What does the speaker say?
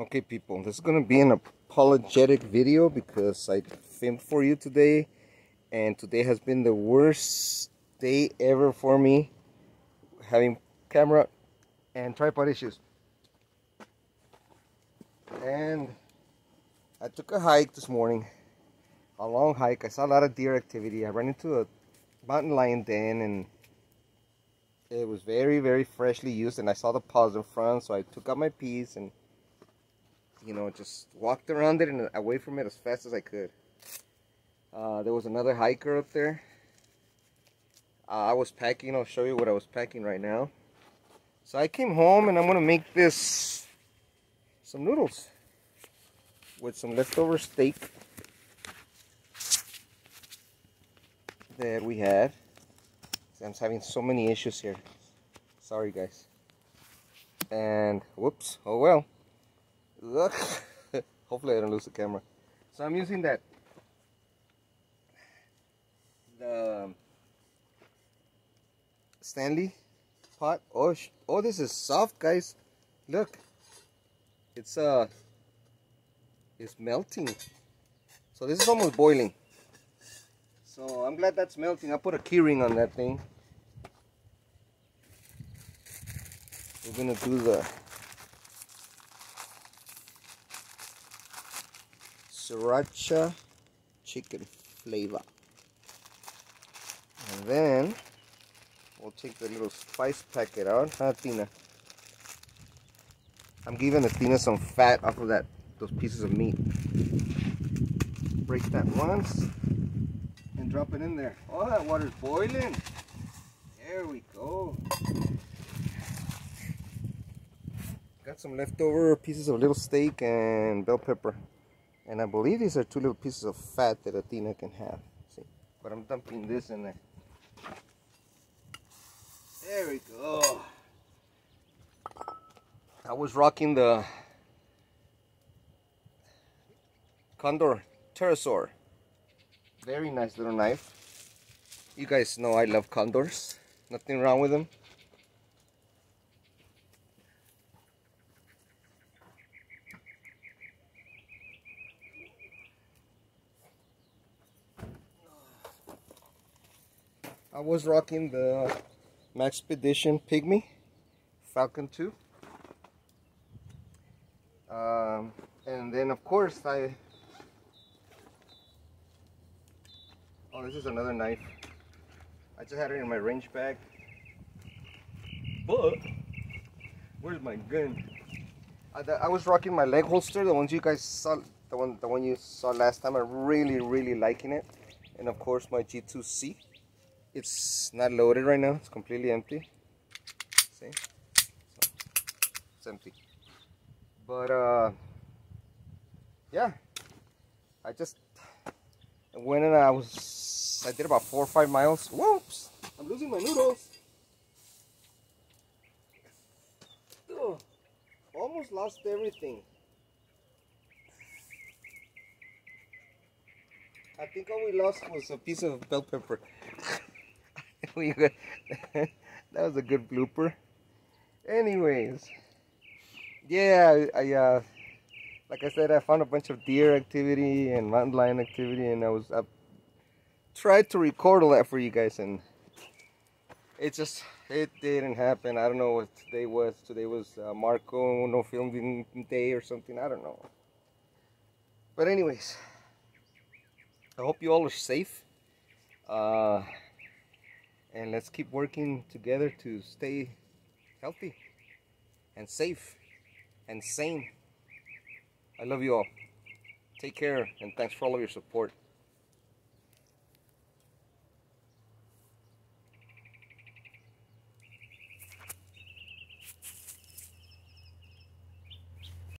Okay people, this is going to be an apologetic video because I filmed for you today and today has been the worst day ever for me having camera and tripod issues. And I took a hike this morning, a long hike. I saw a lot of deer activity. I ran into a mountain lion den and it was very very freshly used and I saw the paws in front so I took out my piece and you know, just walked around it and away from it as fast as I could. Uh, there was another hiker up there. Uh, I was packing, I'll show you what I was packing right now. So I came home and I'm gonna make this, some noodles with some leftover steak that we had. I'm having so many issues here. Sorry guys. And whoops, oh well. Look. Hopefully I don't lose the camera. So I'm using that. The Stanley pot. Oh, oh, this is soft, guys. Look. It's uh, it's melting. So this is almost boiling. So I'm glad that's melting. I put a keyring on that thing. We're gonna do the sriracha chicken flavor. And then we'll take the little spice packet out. Huh, Tina? I'm giving Tina some fat off of that those pieces of meat. Break that once and drop it in there. Oh, that water's boiling. There we go. Got some leftover pieces of little steak and bell pepper. And I believe these are two little pieces of fat that Athena can have. See? But I'm dumping this in there. There we go. I was rocking the Condor Pterosaur. Very nice little knife. You guys know I love condors. Nothing wrong with them. I was rocking the Maxpedition Pygmy Falcon 2. Um, and then of course I oh this is another knife. I just had it in my range bag. But where's my gun? I, I was rocking my leg holster the ones you guys saw the one the one you saw last time. I'm really really liking it. And of course my G2C it's not loaded right now. It's completely empty. See? So, it's empty. But uh yeah. I just went and I was I did about four or five miles. Whoops! I'm losing my noodles. Ugh, almost lost everything. I think all we lost was a piece of bell pepper that was a good blooper. Anyways, yeah, I, uh, like I said, I found a bunch of deer activity and mountain lion activity, and I was I tried to record all that for you guys, and it just it didn't happen. I don't know what today was. Today was uh, Marco no filming day or something. I don't know. But anyways, I hope you all are safe. Uh, and let's keep working together to stay healthy and safe and sane. I love you all. Take care and thanks for all of your support.